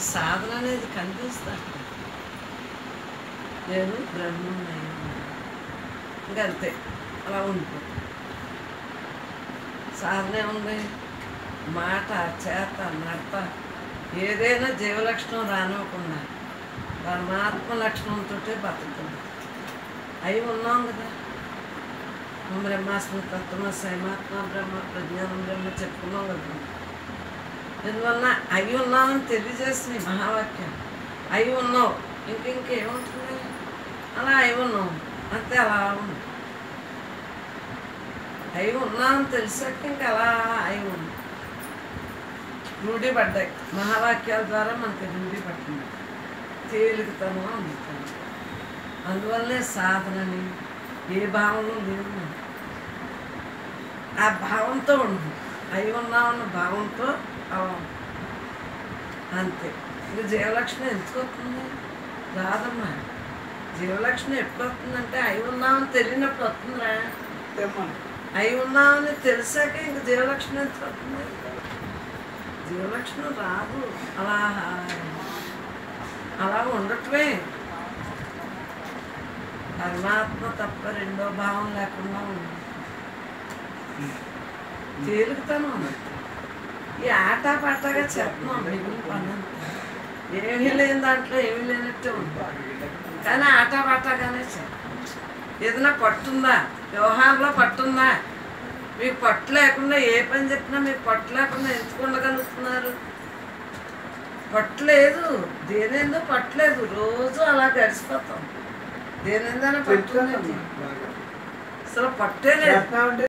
సాధన అనేది కనిపిస్తా నేను బ్రహ్మం ఇంకా అంతే. అలా ఉండిపో సాధన ఏముంది? మాట చేత నడత. ఏదైనా జీవలక్షణం రానివ్వకుండా పరమాత్మ లక్షణంతో బతుకుతుంది. అవి ఉన్నాం కదా. బ్రహ్మాస్మి తత్వమ సైమాత్మ బ్రహ్మ ప్రజ్ఞానం బ్రహ్మ చెప్పుకున్నాం కదా. దీనివల్ల అవి ఉన్నామని తెలియజేస్తుంది మహావాక్యం. అవి ఉన్నావు. ఇంక ఇంకేముంటుంది అలా అవి ఉన్నావు. అంతే అలా ఉంది అవి ఉన్నామని తెలిసాక ఇంకా అలా అవి ఉంది రూఢిపడ్డాయి. మహావాక్యాల ద్వారా మనకి రూఢి తేలికతను అందుతాను అందువల్లే సాధనని ఏ భావంలో లేవు ఆ భావంతో ఉండదు అయి ఉన్నామన్న భావంతో అంతే. ఇది జీవలక్షణం ఎందుకు వస్తుంది రాదమ్మా జీవలక్షణం ఎప్పుడు వస్తుందంటే అయి ఉన్నామని తెలియనప్పుడు వస్తుందిరా. అయి ఉన్నామని తెలిసాక ఇంక జీవలక్షణం ఎందుకు వస్తుంది జీవలక్షణం రాదు. అలా అలా ఉండటమే. పరమాత్మ తప్ప రెండో భావం లేకుండా ఉంది తేలుగుతాను ఈ ఆట పాటగా చేస్తున్నాం మిగిలిన పని. ఏమీ లేని దాంట్లో ఏమీ లేనట్టే ఉంది కానీ ఆట పాటగానే చేస్తాం ఏదైనా పట్టుందా? వ్యవహారంలో పట్టుందా? మీకు పట్టు లేకుండా ఏ పని చెప్పినా మీకు పట్టు లేకుండా ఎందుకు ఉండగలుగుతున్నారు? పట్టు లేదు దేనేందో పట్టలేదు రోజు అలా గడిచిపోతాం. దేనేందైనా పట్టు తెలుసు అసలు పట్టే లేదు. చేస్తా ఉంటే